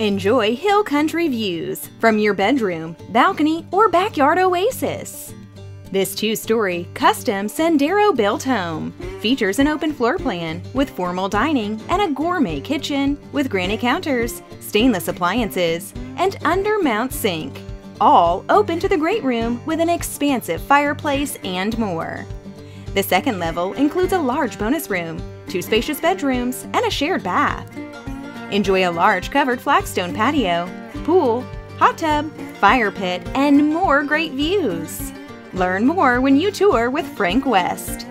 Enjoy hill country views from your bedroom, balcony, or backyard oasis. This two-story, custom Sendero built home features an open floor plan with formal dining and a gourmet kitchen with granite counters, stainless appliances, and under-mount sink, all open to the great room with an expansive fireplace and more. The second level includes a large bonus room, two spacious bedrooms, and a shared bath. Enjoy a large covered flagstone patio, pool, hot tub, fire pit, and more great views. Learn more when you tour with Frank West.